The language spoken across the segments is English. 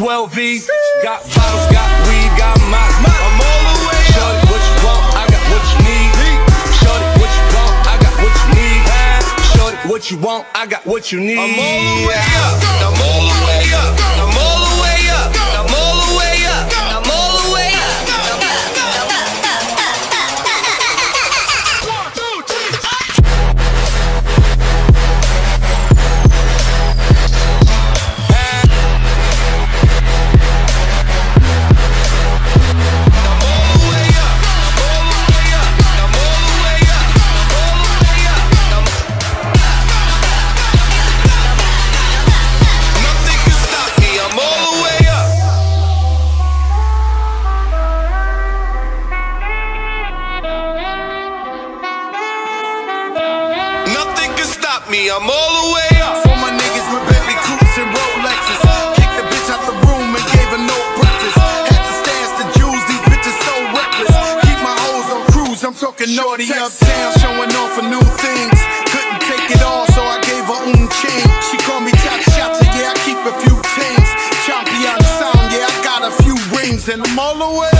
12 V. Got bottles, got weed, got my. I'm all the way. Shorty, what you want? I got what you need. Shorty, what you want? I got what you need. Shorty, what you want? I got what you need. I'm all the way up. I'm all the way up. For my niggas with Bentley coupes and Rolexes. Kicked the bitch out the room and gave her no breakfast. Had to stash the jewels, these bitches so reckless. Keep my hoes on cruise, I'm talking naughty uptown, showing off for new things. Couldn't take it all, so I gave her own chain. She called me top shotter, yeah, I keep a few tings. Champion sound, yeah, I got a few rings, and I'm all the way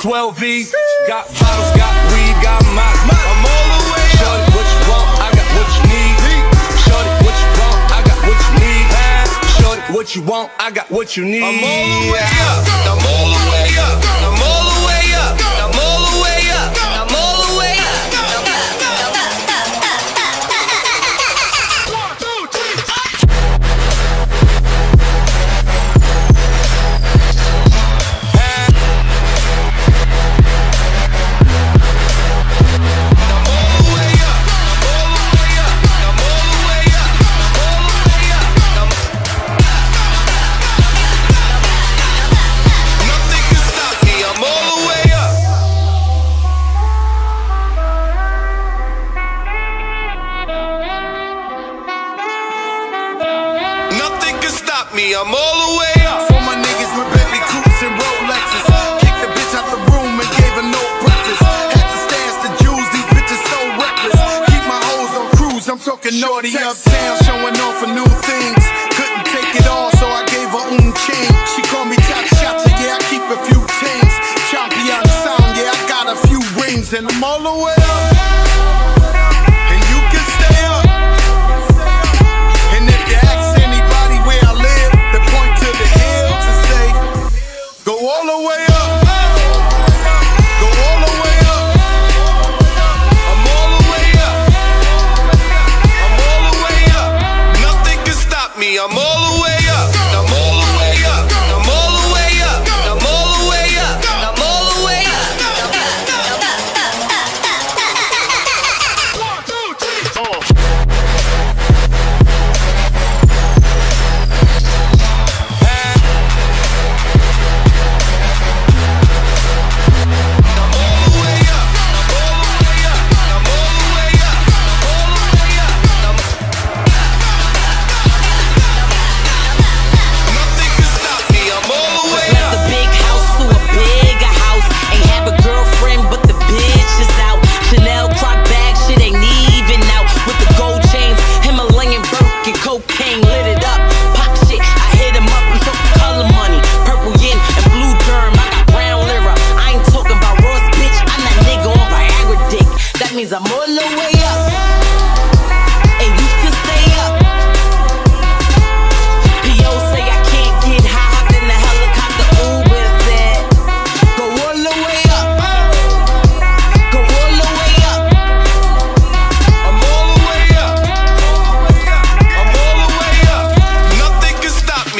12 V. Got bottles, got weed, got my. I'm all the way. Shorty, what you want, I got what you need. Shorty, what you want, I got what you need. Shorty, what you want, I got what you need. I'm all the way up. I'm all the way up. For my niggas with Bentley coupes and Rolexes. Kicked the bitch out the room and gave her no breakfast. Had to stash the jewels, these bitches so reckless. Keep my hoes on cruise, I'm talking naughty uptown, showing off for new things. Couldn't take it all, so I gave her own chain. She called me top shotter, yeah, I keep a few tings. Champion sound, yeah, I got a few rings, and I'm all the way up. And you can stay up.